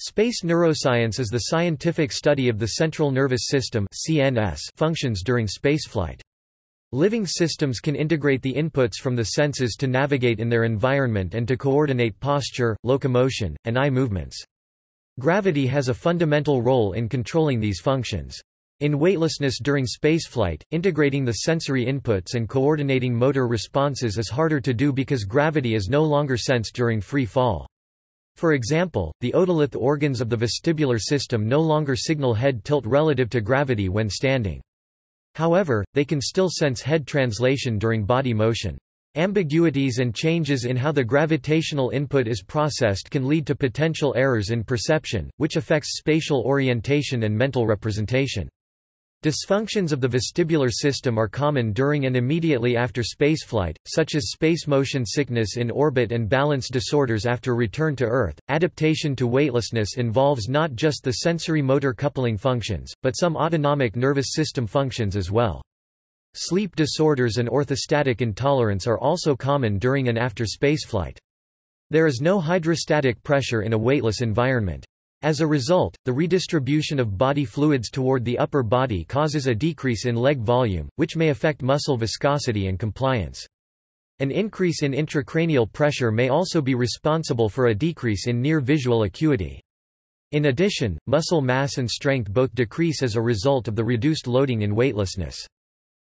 Space neuroscience is the scientific study of the central nervous system (CNS) functions during spaceflight. Living systems can integrate the inputs from the senses to navigate in their environment and to coordinate posture, locomotion, and eye movements. Gravity has a fundamental role in controlling these functions. In weightlessness during spaceflight, integrating the sensory inputs and coordinating motor responses is harder to do because gravity is no longer sensed during free fall. For example, the otolith organs of the vestibular system no longer signal head tilt relative to gravity when standing. However, they can still sense head translation during body motion. Ambiguities and changes in how the gravitational input is processed can lead to potential errors in perception, which affects spatial orientation and mental representation. Dysfunctions of the vestibular system are common during and immediately after spaceflight, such as space motion sickness in orbit and balance disorders after return to Earth. Adaptation to weightlessness involves not just the sensory motor coupling functions, but some autonomic nervous system functions as well. Sleep disorders and orthostatic intolerance are also common during and after spaceflight. There is no hydrostatic pressure in a weightless environment. As a result, the redistribution of body fluids toward the upper body causes a decrease in leg volume, which may affect muscle viscosity and compliance. An increase in intracranial pressure may also be responsible for a decrease in near visual acuity. In addition, muscle mass and strength both decrease as a result of the reduced loading in weightlessness.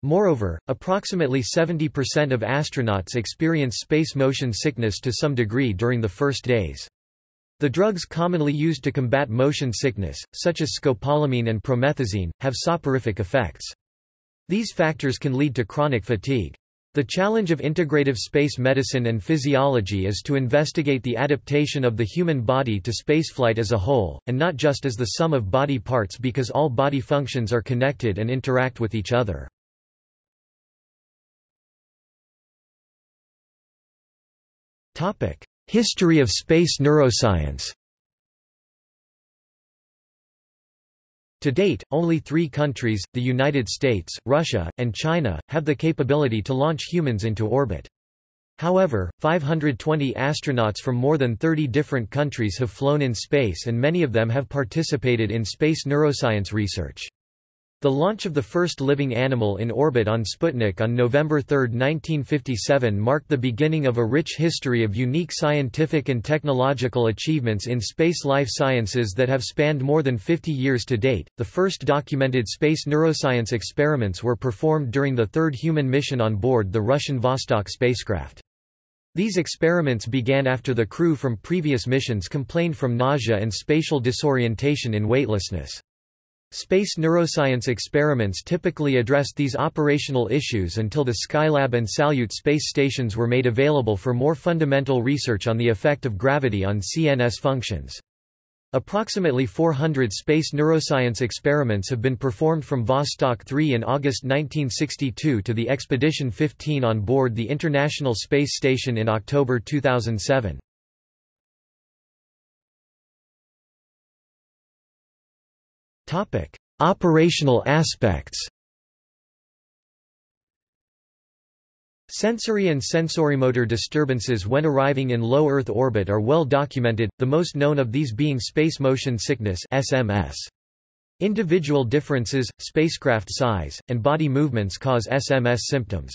Moreover, approximately 70% of astronauts experience space motion sickness to some degree during the first days. The drugs commonly used to combat motion sickness, such as scopolamine and promethazine, have soporific effects. These factors can lead to chronic fatigue. The challenge of integrative space medicine and physiology is to investigate the adaptation of the human body to spaceflight as a whole, and not just as the sum of body parts because all body functions are connected and interact with each other. History of space neuroscience To date, only three countries, the United States, Russia, and China, have the capability to launch humans into orbit. However, 520 astronauts from more than 30 different countries have flown in space and many of them have participated in space neuroscience research. The launch of the first living animal in orbit on Sputnik on November 3, 1957 marked the beginning of a rich history of unique scientific and technological achievements in space life sciences that have spanned more than 50 years to date. The first documented space neuroscience experiments were performed during the third human mission on board the Russian Vostok spacecraft. These experiments began after the crew from previous missions complained from nausea and spatial disorientation in weightlessness. Space neuroscience experiments typically addressed these operational issues until the Skylab and Salyut space stations were made available for more fundamental research on the effect of gravity on CNS functions. Approximately 400 space neuroscience experiments have been performed from Vostok 3 in August 1962 to the Expedition 15 on board the International Space Station in October 2007. Operational aspects Sensory and sensorimotor disturbances when arriving in low Earth orbit are well documented, the most known of these being space motion sickness SMS. Individual differences, spacecraft size, and body movements cause SMS symptoms.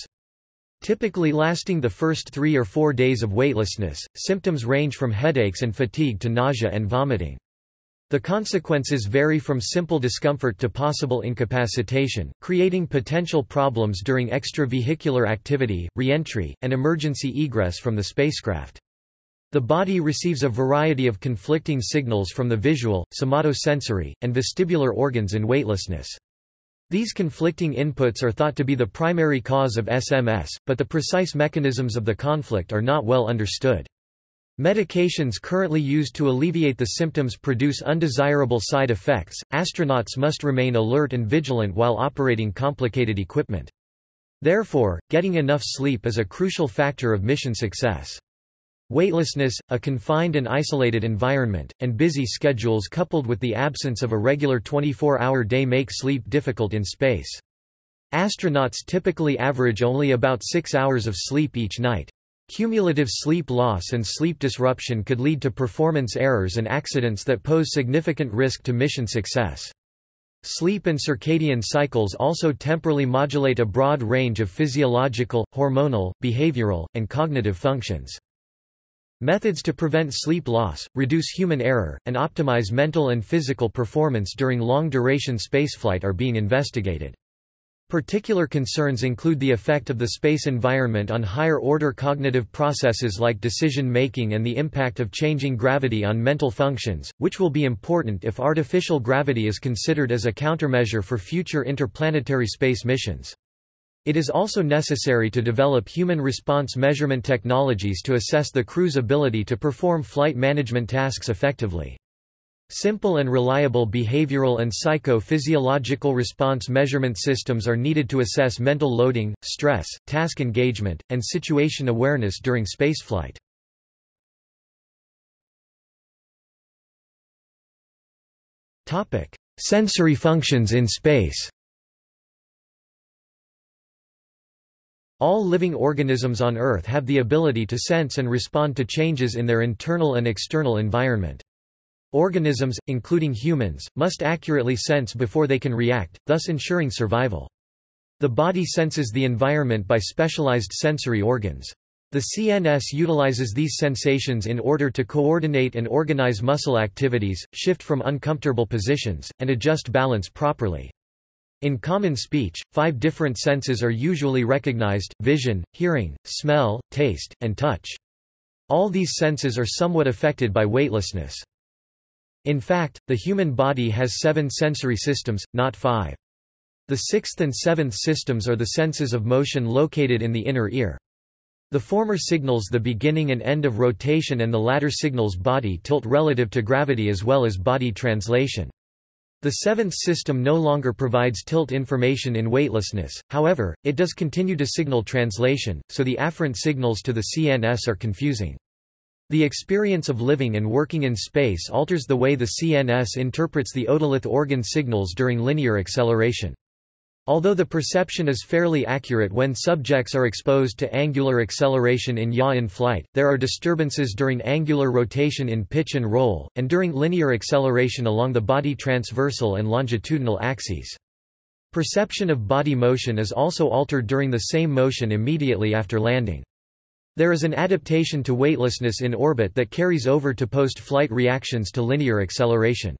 Typically lasting the first three or four days of weightlessness, symptoms range from headaches and fatigue to nausea and vomiting. The consequences vary from simple discomfort to possible incapacitation, creating potential problems during extravehicular activity, reentry, and emergency egress from the spacecraft. The body receives a variety of conflicting signals from the visual, somatosensory, and vestibular organs in weightlessness. These conflicting inputs are thought to be the primary cause of SMS, but the precise mechanisms of the conflict are not well understood. Medications currently used to alleviate the symptoms produce undesirable side effects. Astronauts must remain alert and vigilant while operating complicated equipment. Therefore, getting enough sleep is a crucial factor of mission success. Weightlessness, a confined and isolated environment, and busy schedules coupled with the absence of a regular 24-hour day make sleep difficult in space. Astronauts typically average only about six hours of sleep each night. Cumulative sleep loss and sleep disruption could lead to performance errors and accidents that pose significant risk to mission success. Sleep and circadian cycles also temporally modulate a broad range of physiological, hormonal, behavioral, and cognitive functions. Methods to prevent sleep loss, reduce human error, and optimize mental and physical performance during long-duration spaceflight are being investigated. Particular concerns include the effect of the space environment on higher-order cognitive processes like decision-making and the impact of changing gravity on mental functions, which will be important if artificial gravity is considered as a countermeasure for future interplanetary space missions. It is also necessary to develop human response measurement technologies to assess the crew's ability to perform flight management tasks effectively. Simple and reliable behavioral and psycho-physiological response measurement systems are needed to assess mental loading, stress, task engagement, and situation awareness during spaceflight. Sensory functions in space All living organisms on Earth have the ability to sense and respond to changes in their internal and external environment. Organisms, including humans, must accurately sense before they can react, thus ensuring survival. The body senses the environment by specialized sensory organs. The CNS utilizes these sensations in order to coordinate and organize muscle activities, shift from uncomfortable positions, and adjust balance properly. In common speech, five different senses are usually recognized, vision, hearing, smell, taste, and touch. All these senses are somewhat affected by weightlessness. In fact, the human body has seven sensory systems, not five. The sixth and seventh systems are the senses of motion located in the inner ear. The former signals the beginning and end of rotation and the latter signals body tilt relative to gravity as well as body translation. The seventh system no longer provides tilt information in weightlessness, however, it does continue to signal translation, so the afferent signals to the CNS are confusing. The experience of living and working in space alters the way the CNS interprets the otolith organ signals during linear acceleration. Although the perception is fairly accurate when subjects are exposed to angular acceleration in yaw in flight, there are disturbances during angular rotation in pitch and roll, and during linear acceleration along the body transversal and longitudinal axes. Perception of body motion is also altered during the same motion immediately after landing. There is an adaptation to weightlessness in orbit that carries over to post-flight reactions to linear acceleration.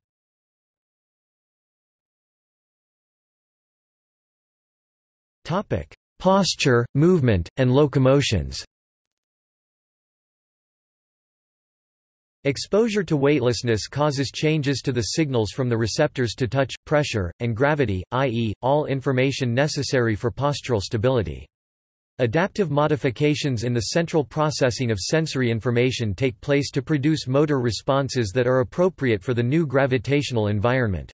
Posture, movement, and locomotions Exposure to weightlessness causes changes to the signals from the receptors to touch, pressure, and gravity, i.e., all information necessary for postural stability. Adaptive modifications in the central processing of sensory information take place to produce motor responses that are appropriate for the new gravitational environment.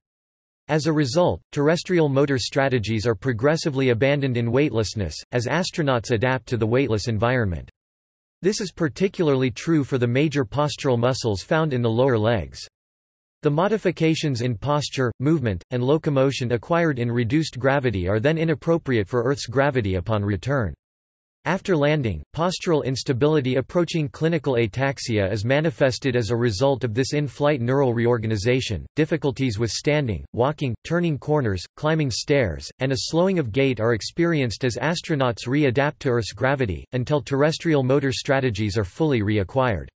As a result, terrestrial motor strategies are progressively abandoned in weightlessness, as astronauts adapt to the weightless environment. This is particularly true for the major postural muscles found in the lower legs. The modifications in posture, movement, and locomotion acquired in reduced gravity are then inappropriate for Earth's gravity upon return. After landing, postural instability approaching clinical ataxia is manifested as a result of this in-flight neural reorganization. Difficulties with standing, walking, turning corners, climbing stairs, and a slowing of gait are experienced as astronauts re-adapt to Earth's gravity, until terrestrial motor strategies are fully reacquired.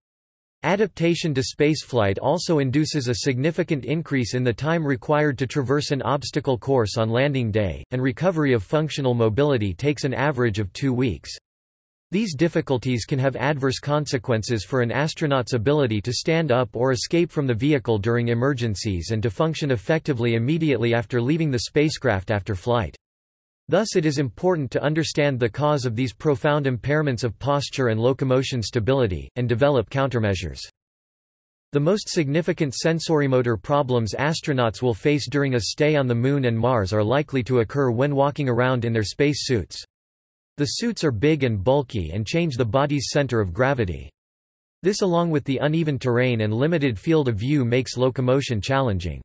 Adaptation to spaceflight also induces a significant increase in the time required to traverse an obstacle course on landing day, and recovery of functional mobility takes an average of two weeks. These difficulties can have adverse consequences for an astronaut's ability to stand up or escape from the vehicle during emergencies and to function effectively immediately after leaving the spacecraft after flight. Thus it is important to understand the cause of these profound impairments of posture and locomotion stability, and develop countermeasures. The most significant sensorimotor problems astronauts will face during a stay on the Moon and Mars are likely to occur when walking around in their space suits. The suits are big and bulky and change the body's center of gravity. This along with the uneven terrain and limited field of view makes locomotion challenging.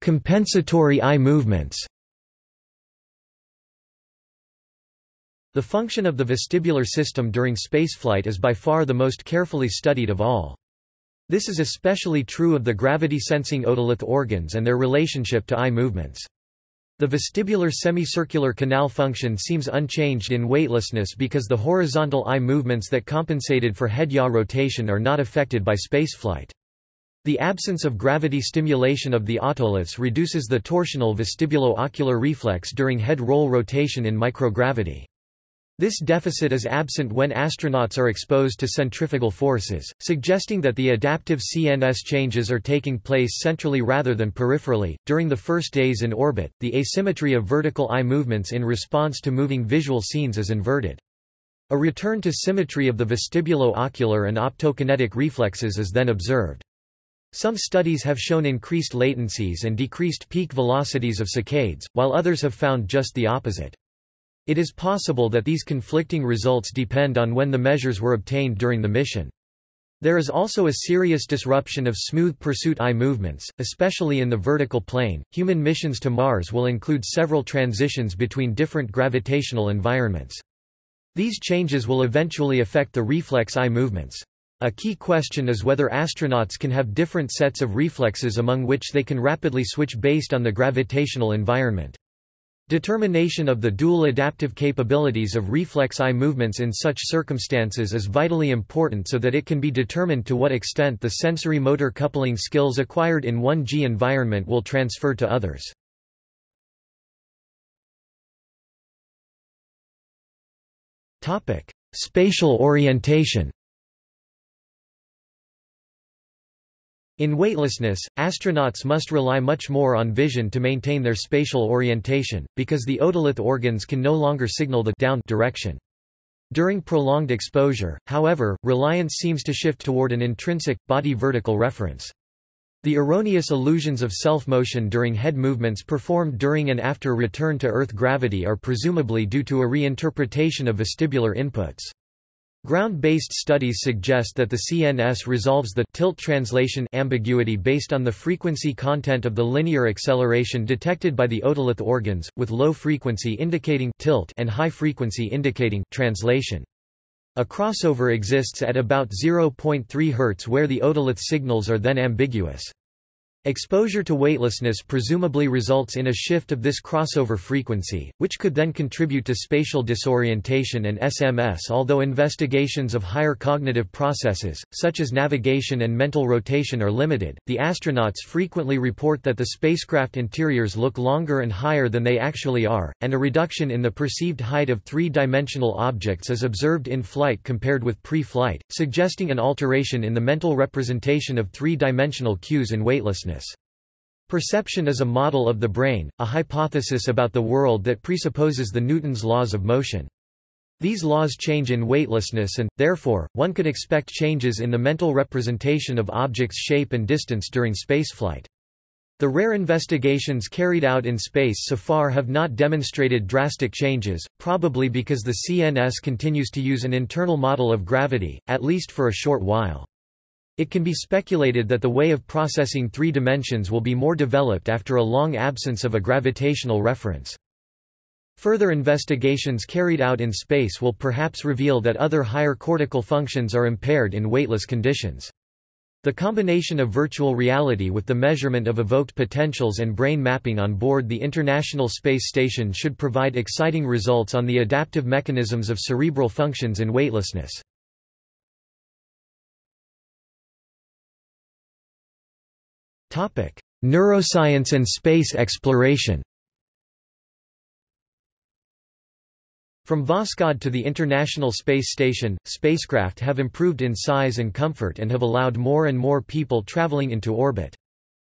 Compensatory eye movements The function of the vestibular system during spaceflight is by far the most carefully studied of all. This is especially true of the gravity-sensing otolith organs and their relationship to eye movements. The vestibular semicircular canal function seems unchanged in weightlessness because the horizontal eye movements that compensated for head yaw rotation are not affected by spaceflight. The absence of gravity stimulation of the otoliths reduces the torsional vestibulo-ocular reflex during head roll rotation in microgravity. This deficit is absent when astronauts are exposed to centrifugal forces, suggesting that the adaptive CNS changes are taking place centrally rather than peripherally. During the first days in orbit, the asymmetry of vertical eye movements in response to moving visual scenes is inverted. A return to symmetry of the vestibulo-ocular and optokinetic reflexes is then observed. Some studies have shown increased latencies and decreased peak velocities of saccades, while others have found just the opposite. It is possible that these conflicting results depend on when the measures were obtained during the mission. There is also a serious disruption of smooth pursuit eye movements, especially in the vertical plane. Human missions to Mars will include several transitions between different gravitational environments. These changes will eventually affect the reflex eye movements. A key question is whether astronauts can have different sets of reflexes among which they can rapidly switch based on the gravitational environment. Determination of the dual adaptive capabilities of reflex eye movements in such circumstances is vitally important so that it can be determined to what extent the sensory-motor coupling skills acquired in 1G environment will transfer to others. Spatial orientation In weightlessness, astronauts must rely much more on vision to maintain their spatial orientation, because the otolith organs can no longer signal the down direction. During prolonged exposure, however, reliance seems to shift toward an intrinsic, body vertical reference. The erroneous illusions of self-motion during head movements performed during and after return to Earth gravity are presumably due to a reinterpretation of vestibular inputs. Ground-based studies suggest that the CNS resolves the tilt translation ambiguity based on the frequency content of the linear acceleration detected by the otolith organs, with low frequency indicating tilt and high frequency indicating translation. A crossover exists at about 0.3 Hz where the otolith signals are then ambiguous. Exposure to weightlessness presumably results in a shift of this crossover frequency, which could then contribute to spatial disorientation and SMS. Although investigations of higher cognitive processes, such as navigation and mental rotation, are limited, the astronauts frequently report that the spacecraft interiors look longer and higher than they actually are, and a reduction in the perceived height of three dimensional objects is observed in flight compared with pre flight, suggesting an alteration in the mental representation of three dimensional cues in weightlessness consciousness. Perception is a model of the brain, a hypothesis about the world that presupposes the Newton's laws of motion. These laws change in weightlessness and, therefore, one could expect changes in the mental representation of objects' shape and distance during spaceflight. The rare investigations carried out in space so far have not demonstrated drastic changes, probably because the CNS continues to use an internal model of gravity, at least for a short while. It can be speculated that the way of processing three dimensions will be more developed after a long absence of a gravitational reference. Further investigations carried out in space will perhaps reveal that other higher cortical functions are impaired in weightless conditions. The combination of virtual reality with the measurement of evoked potentials and brain mapping on board the International Space Station should provide exciting results on the adaptive mechanisms of cerebral functions in weightlessness. Neuroscience and space exploration From Voskhod to the International Space Station, spacecraft have improved in size and comfort and have allowed more and more people traveling into orbit.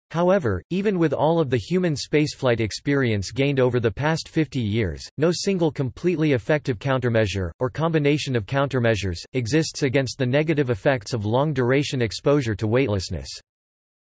However, even with all of the human spaceflight experience gained over the past 50 years, no single completely effective countermeasure, or combination of countermeasures, exists against the negative effects of long-duration exposure to weightlessness.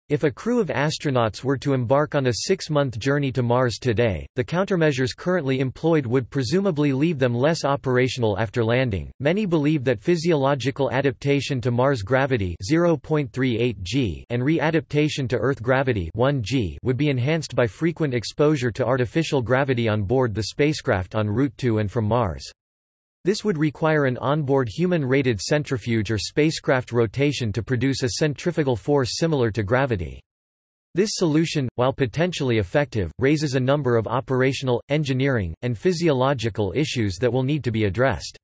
If a crew of astronauts were to embark on a six-month journey to Mars today, the countermeasures currently employed would presumably leave them less operational after landing. Many believe that physiological adaptation to Mars gravity 0.38 g and readaptation to Earth gravity 1 g would be enhanced by frequent exposure to artificial gravity on board the spacecraft en route to and from Mars. This would require an onboard human-rated centrifuge or spacecraft rotation to produce a centrifugal force similar to gravity. This solution, while potentially effective, raises a number of operational, engineering, and physiological issues that will need to be addressed.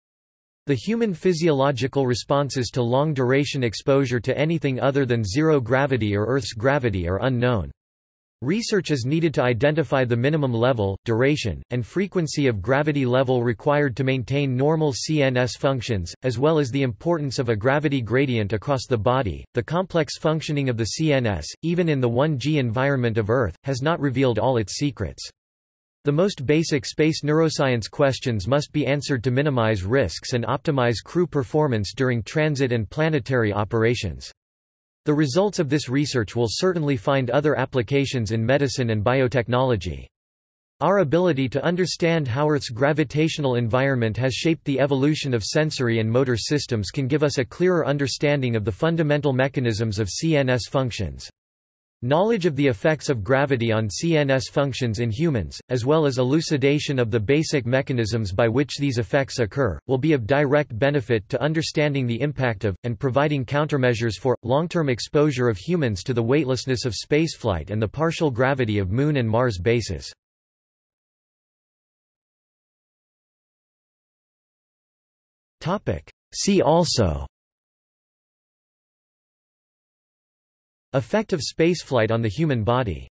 The human physiological responses to long-duration exposure to anything other than zero gravity or Earth's gravity are unknown. Research is needed to identify the minimum level, duration, and frequency of gravity level required to maintain normal CNS functions, as well as the importance of a gravity gradient across the body. The complex functioning of the CNS, even in the 1G environment of Earth, has not revealed all its secrets. The most basic space neuroscience questions must be answered to minimize risks and optimize crew performance during transit and planetary operations. The results of this research will certainly find other applications in medicine and biotechnology. Our ability to understand how Earth's gravitational environment has shaped the evolution of sensory and motor systems can give us a clearer understanding of the fundamental mechanisms of CNS functions. Knowledge of the effects of gravity on CNS functions in humans, as well as elucidation of the basic mechanisms by which these effects occur, will be of direct benefit to understanding the impact of, and providing countermeasures for, long-term exposure of humans to the weightlessness of spaceflight and the partial gravity of Moon and Mars bases. See also Effect of spaceflight on the human body